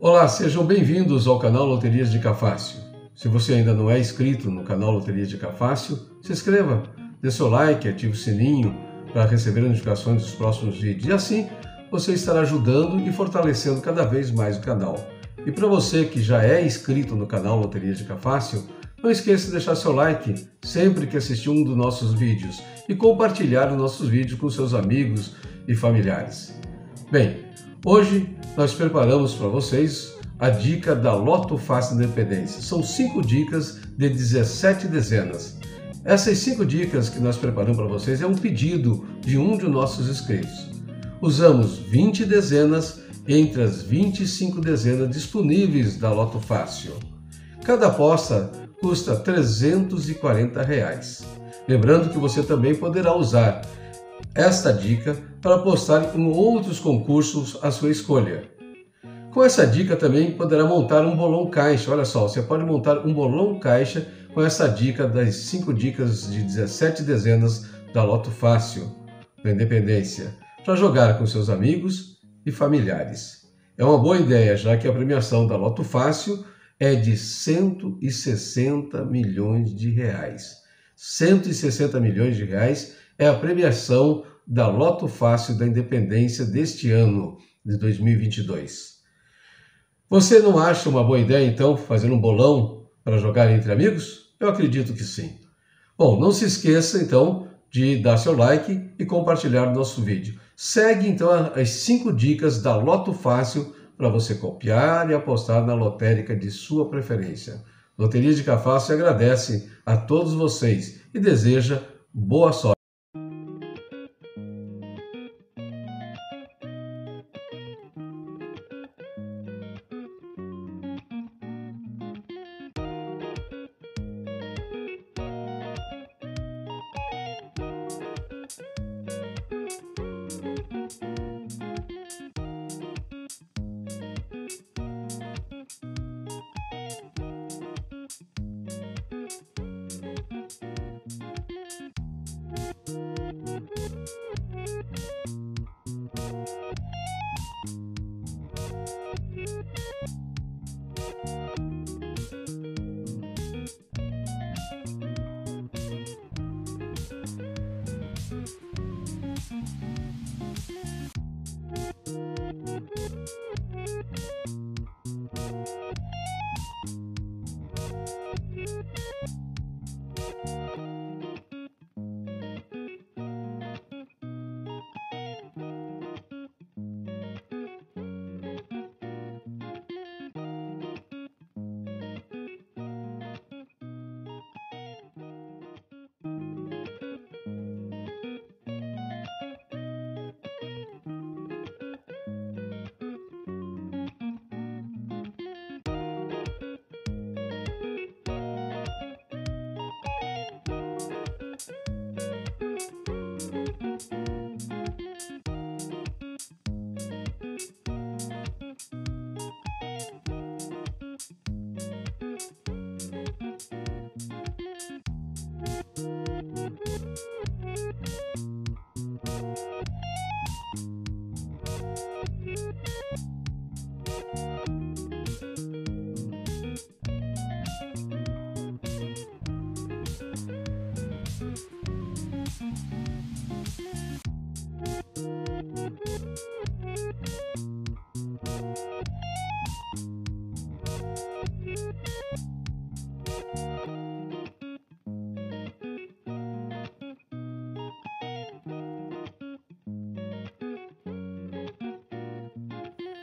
Olá, sejam bem-vindos ao canal Loterias de Cafácio. Se você ainda não é inscrito no canal Loterias de Cafácio, se inscreva, dê seu like, ative o sininho para receber notificações dos próximos vídeos e assim você estará ajudando e fortalecendo cada vez mais o canal. E para você que já é inscrito no canal Loterias de Cafácio, não esqueça de deixar seu like sempre que assistir um dos nossos vídeos e compartilhar os nossos vídeos com seus amigos e familiares. Bem, hoje nós preparamos para vocês a dica da Loto Fácil Independência. São cinco dicas de 17 dezenas. Essas cinco dicas que nós preparamos para vocês é um pedido de um de nossos inscritos. Usamos 20 dezenas entre as 25 dezenas disponíveis da Loto Fácil. Cada aposta custa 340 reais. Lembrando que você também poderá usar esta dica para apostar em outros concursos à sua escolha. Com essa dica também poderá montar um bolão caixa. Olha só, você pode montar um bolão caixa com essa dica das 5 dicas de 17 dezenas da Loto Fácil da Independência para jogar com seus amigos e familiares. É uma boa ideia, já que a premiação da Loto Fácil é de 160 milhões de reais. 160 milhões de reais é a premiação da Loto Fácil da Independência deste ano, de 2022. Você não acha uma boa ideia, então, fazer um bolão para jogar entre amigos? Eu acredito que sim. Bom, não se esqueça, então, de dar seu like e compartilhar o nosso vídeo. Segue, então, as 5 dicas da Loto Fácil para você copiar e apostar na lotérica de sua preferência. Loteria de Cafácio agradece a todos vocês e deseja boa sorte.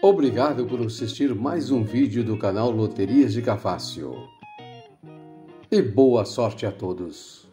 Obrigado por assistir mais um vídeo do canal Loterias de Cafácio. E boa sorte a todos!